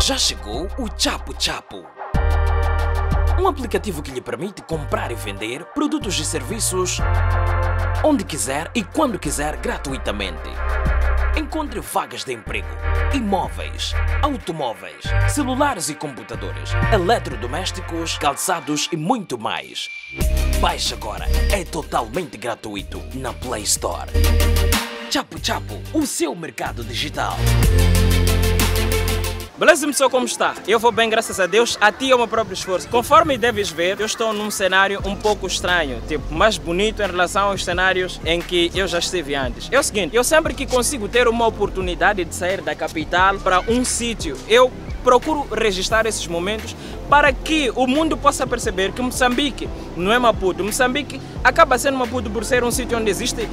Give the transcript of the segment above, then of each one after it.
Já chegou o Chapo Chapo. Um aplicativo que lhe permite comprar e vender produtos e serviços onde quiser e quando quiser gratuitamente. Encontre vagas de emprego, imóveis, automóveis, celulares e computadores, eletrodomésticos, calçados e muito mais. Baixe agora, é totalmente gratuito na Play Store. Chapo Chapo, o seu mercado digital. Beleza, pessoal, como está? Eu vou bem, graças a Deus, a ti é o meu próprio esforço. Conforme deves ver, eu estou num cenário um pouco estranho, tipo, mais bonito em relação aos cenários em que eu já estive antes. É o seguinte, eu sempre que consigo ter uma oportunidade de sair da capital para um sítio, eu procuro registrar esses momentos para que o mundo possa perceber que Moçambique não é Maputo. Moçambique acaba sendo Maputo por ser um sítio onde existe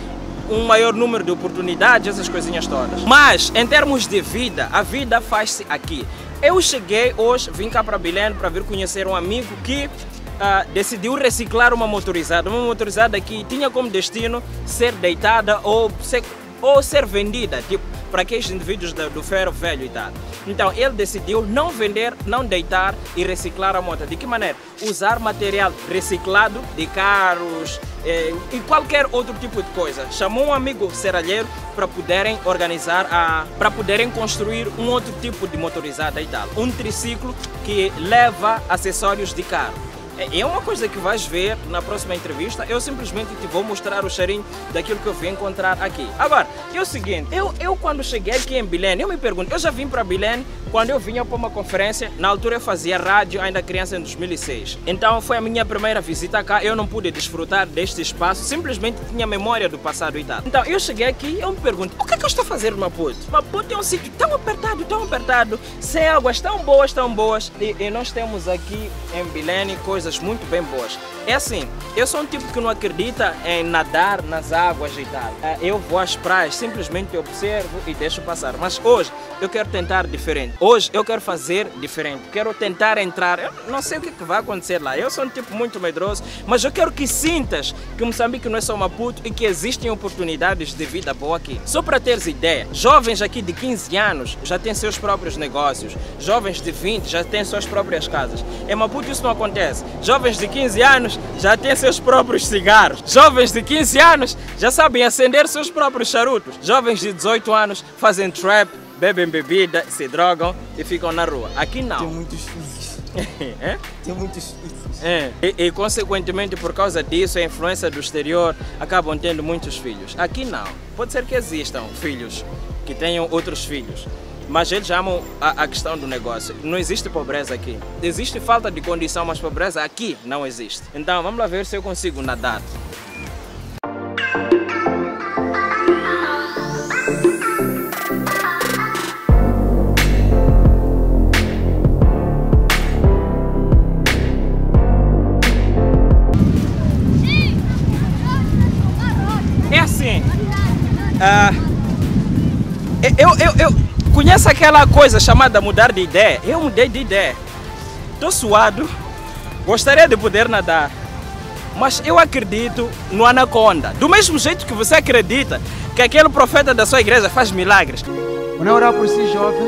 um maior número de oportunidades, essas coisinhas todas. Mas, em termos de vida, a vida faz-se aqui. Eu cheguei hoje, vim cá para Belém para vir conhecer um amigo que uh, decidiu reciclar uma motorizada. Uma motorizada que tinha como destino ser deitada ou ser, ou ser vendida. Tipo, para aqueles indivíduos do ferro velho e tal. Então ele decidiu não vender, não deitar e reciclar a moto. De que maneira? Usar material reciclado de carros eh, e qualquer outro tipo de coisa. Chamou um amigo serralheiro para poderem organizar, a, para poderem construir um outro tipo de motorizada e tal. Um triciclo que leva acessórios de carro. É, é uma coisa que vais ver na próxima entrevista. Eu simplesmente te vou mostrar o cheirinho daquilo que eu vim encontrar aqui. Agora, é o seguinte, eu, eu quando cheguei aqui em Belém, eu me pergunto, eu já vim para Belém quando eu vinha para uma conferência, na altura eu fazia rádio, ainda criança em 2006. Então foi a minha primeira visita cá, eu não pude desfrutar deste espaço, simplesmente tinha memória do passado e tal. Então eu cheguei aqui e eu me pergunto, o que é que eu estou fazendo no Maputo? Maputo é um sítio tão apertado, tão apertado, sem águas tão boas, tão boas. E, e nós temos aqui em Belém coisas muito bem boas. É assim, eu sou um tipo que não acredita em nadar nas águas e tal. É, eu vou às praias, simplesmente observo e deixo passar. Mas hoje eu quero tentar diferente. Hoje eu quero fazer diferente, quero tentar entrar. Eu não sei o que, vai acontecer lá. Eu sou um tipo muito medroso, mas eu quero que sintas que Moçambique não é só Maputo e que existem oportunidades de vida boa aqui. Só para teres ideia, jovens aqui de 15 anos já têm seus próprios negócios, jovens de 20 já têm suas próprias casas. Em Maputo isso não acontece. Jovens de 15 anos já têm seus próprios cigarros. Jovens de 15 anos já sabem acender seus próprios charutos. Jovens de 18 anos fazem trap, bebem bebida, se drogam e ficam na rua. Aqui não. Tem muitos filhos. é? Tem muitos filhos. É. E, e, consequentemente por causa disso a influência do exterior acabam tendo muitos filhos. Aqui não. Pode ser que existam filhos que tenham outros filhos. Mas eles chamam a, a questão do negócio. Não existe pobreza aqui. Existe falta de condição, mas pobreza aqui não existe. Então vamos lá ver se eu consigo nadar. Uh, eu, eu, eu conheço aquela coisa chamada mudar de ideia. Eu mudei de ideia. Estou suado, gostaria de poder nadar, mas eu acredito no anaconda. Do mesmo jeito que você acredita que aquele profeta da sua igreja faz milagres. Quando eu orar por si, jovem,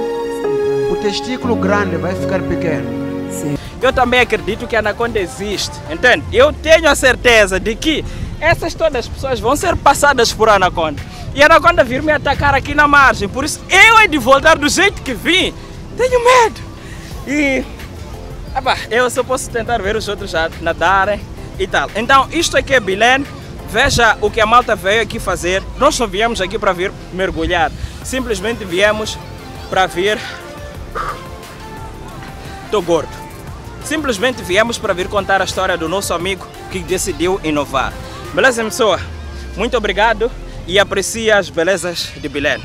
o testículo grande vai ficar pequeno. Sim. Eu também acredito que a anaconda existe, entende? Eu tenho a certeza de que essas todas as pessoas vão ser passadas por anaconda. E a anaconda vir me atacar aqui na margem. Por isso eu hei de voltar do jeito que vim. Tenho medo. E aba, eu só posso tentar ver os outros nadarem e tal. Então isto aqui é Bilene. Veja o que a malta veio aqui fazer. Nós não viemos aqui para vir mergulhar. Simplesmente viemos para vir... Estou gordo. Simplesmente viemos para vir contar a história do nosso amigo que decidiu inovar. Beleza, pessoa? Muito obrigado e aprecie as belezas de Belém.